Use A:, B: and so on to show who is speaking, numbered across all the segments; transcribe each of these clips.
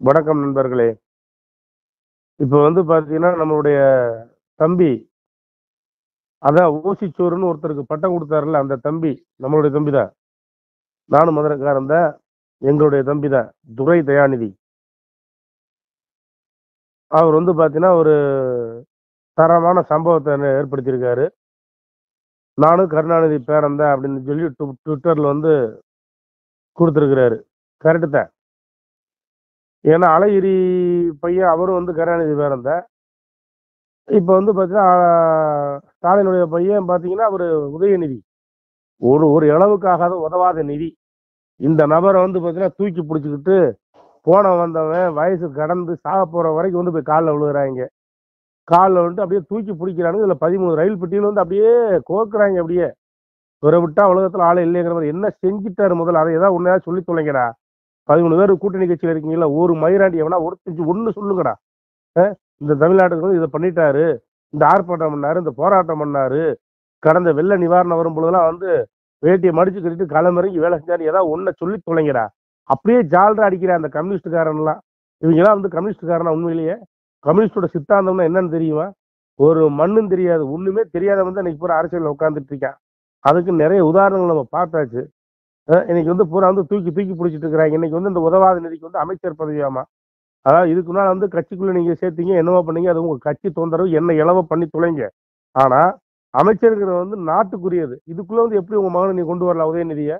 A: வணக்கம் நண்பர்களே. இப்போ வந்து பார்த்தீங்கன்னா நம்மளுடைய தம்பி அதான் ஓசிச்சோறுன்னு ஒருத்தருக்கு பட்டம் கொடுத்தாருல்ல அந்த தம்பி நம்மளுடைய தம்பி தான் நானும் மதுரைக்காரன் தான் எங்களுடைய தம்பி தான் துரை தயாநிதி. அவர் வந்து பார்த்தீங்கன்னா ஒரு தரமான சம்பவத்தை ஏற்படுத்தியிருக்காரு. நானும் கருணாநிதி பேரன் தான் அப்படின்னு சொல்லி ட்வி- ட்விட்டர்ல வந்து கொடுத்துருக்கிறாரு. கரெக்டு தான். ஏன்னா அழகிரி பையன் அவரும் வந்து கருணாநிதி பேரன் இப்போ வந்து பார்த்தீங்கன்னா ஸ்டாலினுடைய பையன் பார்த்தீங்கன்னா அவர் உதயநிதி. ஒரு ஒரு இளவுக்காகாத உதவாத நிதி. இந்த நபரை வந்து பார்த்தீங்கன்னா தூக்கி பிடிச்சிக்கிட்டு போன வந்தவன் வயசு கடந்து சாக போகிற வரைக்கும் வந்து போய் காலில் விழுகிறாங்க காலில் வந்துட்டு அப்படியே தூக்கி பிடிக்கிறானுங்க. இதில் பதிமூணு ரயில் பெட்டியில் வந்து அப்படியே கோக்குறாங்க அப்படியே. இவரை விட்டா உலகத்தில் ஆள் இல்லைங்கிற மாதிரி. என்ன செஞ்சிட்டாரு முதல்ல? அதை ஏதாவது ஒன்றையாவது சொல்லி தொலைங்கடா. பதிமூணு பேர் கூட்டணி கட்சியில் இருக்கீங்களா ஒரு மயிராண்டி எவனா ஒருத்தஞ்சு ஒன்று சொல்லுங்கடா. இந்த தமிழ்நாட்டுக்கு வந்து இதை பண்ணிட்டாரு. இந்த ஆர்ப்பாட்டம் பண்ணாரு இந்த போராட்டம் பண்ணாரு. கடந்த வெள்ள நிவாரணம் வரும்பொழுதெல்லாம் வந்து வேட்டியை மடிச்சு கட்டிட்டு களமிறங்கி வேலை செஞ்சாரு. ஏதாவது ஒன்றை சொல்லி தொலைங்கடா. அப்படியே ஜால்ரா அடிக்கிற அந்த கம்யூனிஸ்டுக்காரன்லாம். இவங்கெல்லாம் வந்து கம்யூனிஸ்டுக்காரனா உண்மையிலேயே? கம்யூனிஸ்டோட சித்தாந்தம்னா என்னன்னு தெரியுமா? ஒரு மண்ணும் தெரியாது ஒண்ணுமே தெரியாதவன் தான் இன்னைக்கு பூரா அரசியலில் உட்காந்துட்டு இருக்கான். அதுக்கு நிறைய உதாரணங்கள் நம்ம பார்த்தாச்சு. இன்னைக்கு வந்து பூரா வந்து தூக்கி தூக்கி பிடிச்சிட்டு இருக்கிறாங்க. இன்னைக்கு வந்து இந்த உதவாத நிதிக்கு வந்து அமைச்சர் பதவியாமா அதாவது இதுக்கு முன்னால் வந்து கட்சிக்குள்ள நீங்க சேர்த்தீங்க என்னவோ பண்ணீங்க அது உங்க கட்சி தொந்தரவு என்ன இளவ பண்ணி தொலைங்க. ஆனா அமைச்சருங்கிற வந்து நாட்டுக்குரியது. இதுக்குள்ள வந்து எப்படி உங்க மகனை நீ கொண்டு வரலாம் உதயநிதியை?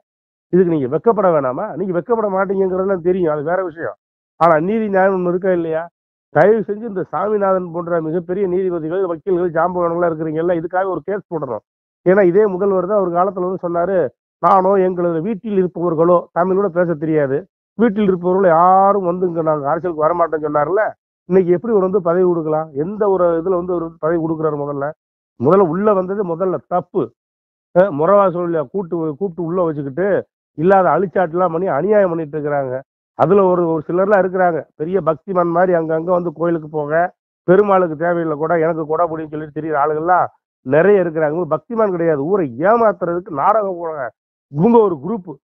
A: இதுக்கு நீங்க வெக்கப்பட வேணாமா? நீங்க வெக்கப்பட மாட்டீங்கிறதுலாம் தெரியும் அது வேற விஷயம். ஆனா நீதி நியாயம் ஒன்று இருக்கா இல்லையா? தயவு செஞ்சு இந்த சாமிநாதன் போன்ற மிகப்பெரிய நீதிபதிகள் வக்கீல்கள் ஜாம்பவான்களா இருக்கிறீங்கல்ல இதுக்காக ஒரு கேஸ் போடணும். ஏன்னா இதே முதல்வர் தான் ஒரு காலத்துல வந்து சொன்னாரு நானோ எங்களது வீட்டில் இருப்பவர்களோ தமிழோட பேச தெரியாது. வீட்டில் இருப்பவர்களோ யாரும் வந்து இங்க நாங்க அரசியலுக்கு வரமாட்டோம்னு சொன்னார்ல இன்னைக்கு எப்படி ஒரு வந்து பதவி கொடுக்கலாம்? எந்த ஒரு இதுல வந்து ஒரு பதவி கொடுக்குறாரு முதல்ல? முதல்ல உள்ள வந்தது முதல்ல தப்பு. முறவா சூழலியா கூட்டு கூப்பிட்டு உள்ள வச்சுக்கிட்டு இல்லாத அழிச்சாட்டெல்லாம் பண்ணி அநியாயம் பண்ணிட்டு இருக்கிறாங்க. அதுல ஒரு ஒரு சிலர்லாம் இருக்கிறாங்க. பெரிய பக்திமான் மாதிரி அங்கங்க வந்து கோயிலுக்கு போக பெருமாளுக்கு தேவையில்லை கூட எனக்கு கூட அப்படின்னு சொல்லிட்டு தெரியுற ஆளுகள்லாம் நிறைய இருக்கிறாங்க. பக்திமான் கிடையாது. ஊரை ஏமாத்துறதுக்கு நாடகம் போடுறாங்க. Bulgaro Grupo